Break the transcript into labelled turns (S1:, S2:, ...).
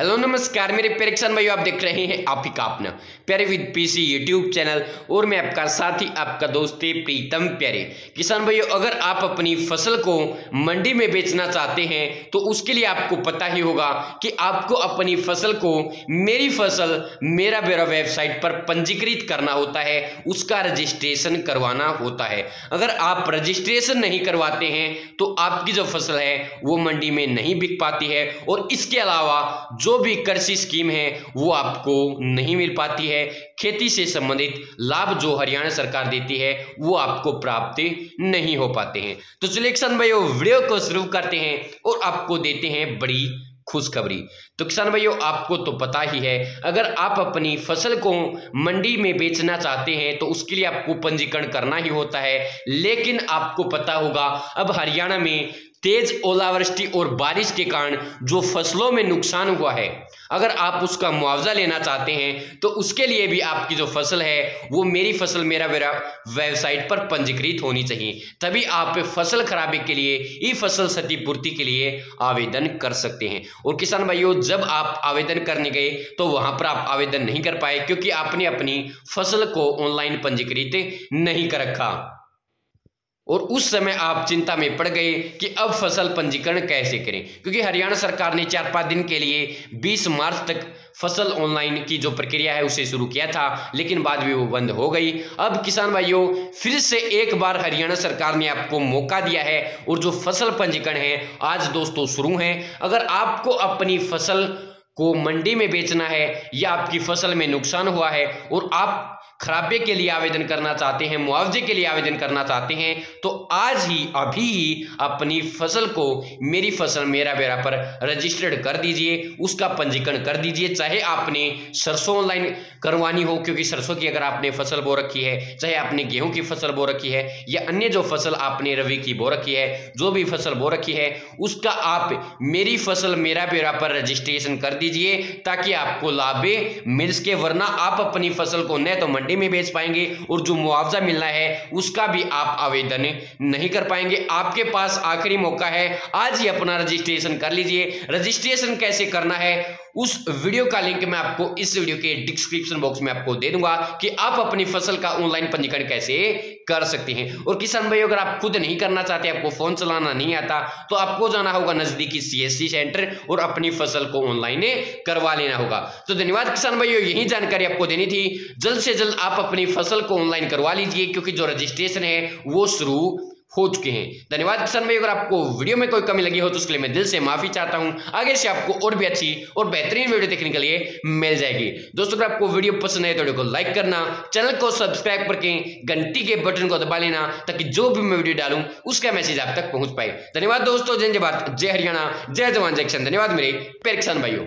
S1: Hello नमस्कार। मेरे किसान भाइयों, आप देख रहे हैं आप ही का अपना प्यारे विद पीसी यूट्यूब चैनल और मैं आपका साथी, आपका दोस्ती प्रीतम प्यारे। किसान भाइयों, अगर आप अपनी फ़सल को मंडी में बेचना चाहते हैं तो उसके लिए आपको पता ही होगा कि आपको अपनी फ़सल को मेरी फ़सल, मेरा बेरा वेबसाइट पर पंजीकृत करना होता है, उसका रजिस्ट्रेशन करवाना होता है। अगर आप रजिस्ट्रेशन नहीं करवाते हैं तो आपकी जो फ़सल है, वो मंडी में नहीं बिक पाती है। और इसके अलावा, जो भी कृषि स्कीम है, वो आपको नहीं मिल पाती है। खेती से संबंधित लाभ जो हरियाणा सरकार देती है, वो आपको प्राप्त नहीं हो पाते हैं। तो चलिए किसान भाइयों, वीडियो को शुरू करते हैं और आपको देते हैं बड़ी खुशखबरी। तो किसान भाइयों, आपको तो पता ही है, अगर आप अपनी फ़सल को मंडी में बेचना चाहते हैं तो उसके लिए आपको पंजीकरण करना ही होता है। लेकिन आपको पता होगा, अब हरियाणा में तेज ओलावृष्टि और बारिश के कारण जो फ़सलों में नुकसान हुआ है, अगर आप उसका मुआवजा लेना चाहते हैं तो उसके लिए भी आपकी जो फ़सल है, वो मेरी फ़सल, मेरा मेरा वेबसाइट पर पंजीकृत होनी चाहिए। तभी आप फ़सल खराबे के लिए, ई फ़सल क्षतिपूर्ति के लिए आवेदन कर सकते हैं। और किसान भाइयों, जब आप आवेदन करने गए तो वहाँ पर आप आवेदन नहीं कर पाए, क्योंकि आपने अपनी फ़सल को ऑनलाइन पंजीकृत नहीं कर रखा। और उस समय आप चिंता में पड़ गए कि अब फ़सल पंजीकरण कैसे करें? क्योंकि हरियाणा सरकार ने चार पाँच दिन के लिए 20 मार्च तक फ़सल ऑनलाइन की जो प्रक्रिया है, उसे शुरू किया था, लेकिन बाद में वो बंद हो गई। अब किसान भाइयों, फिर से एक बार हरियाणा सरकार ने आपको मौका दिया है और जो फ़सल पंजीकरण है, आज दोस्तों शुरू है। अगर आपको अपनी फ़सल को मंडी में बेचना है या आपकी फ़सल में नुकसान हुआ है और आप खराबे के लिए आवेदन करना चाहते हैं, मुआवजे के लिए आवेदन करना चाहते हैं तो आज ही, अभी ही अपनी फ़सल को मेरी फ़सल मेरा बेरा पर रजिस्टर्ड कर दीजिए, उसका पंजीकरण कर दीजिए, चाहे आपने सरसों ऑनलाइन करवानी हो, क्योंकि सरसों की अगर आपने फ़सल बो रखी है, चाहे आपने गेहूँ की फ़सल बो रखी है, या अन्य जो फ़सल आपने रवि की बो रखी है, जो भी फ़सल बो रखी है, उसका आप मेरी फ़सल मेरा बेरा पर रजिस्ट्रेशन कर दीजिए, ताकि आपको लाभे मिल सके, वरना आप अपनी फ़सल को न तो मंडी में बेच पाएँगे और जो मुआवजा मिलना है, उसका भी आप आवेदन नहीं कर पाएँगे। आपके पास आखिरी मौका है। आज ही अपना रजिस्ट्रेशन कर लीजिए। रजिस्ट्रेशन कैसे करना है, उस वीडियो का लिंक मैं आपको इस वीडियो के डिस्क्रिप्शन बॉक्स में आपको दे दूँगा कि आप अपनी फ़सल का ऑनलाइन पंजीकरण कैसे कर सकते हैं। और किसान भाई, अगर आप खुद नहीं करना चाहते, आपको फ़ोन चलाना नहीं आता तो आपको जाना होगा नजदीकी सीएससी सेंटर और अपनी फ़सल को ऑनलाइन करवा लेना होगा। तो धन्यवाद किसान भाइयों, यही जानकारी आपको देनी थी। जल्द से जल्द आप अपनी फ़सल को ऑनलाइन करवा लीजिए, क्योंकि जो रजिस्ट्रेशन है, वो शुरू हो चुके हैं। धन्यवाद किसान भाई, अगर आपको वीडियो में कोई कमी लगी हो तो उसके लिए मैं दिल से माफ़ी चाहता हूँ। आगे से आपको और भी अच्छी और बेहतरीन वीडियो देखने के लिए मिल जाएगी। दोस्तों, अगर आपको वीडियो पसंद है तो वीडियो को लाइक करना, चैनल को सब्सक्राइब करके घंटी के बटन को दबा लेना, ताकि जो भी मैं वीडियो डालूं, उसका मैसेज आप तक पहुँच पाए। धन्यवाद दोस्तों, जय भारत, जय हरियाणा, जय जवान, जय किसान। धन्यवाद मेरे पेर किसान भाइयों।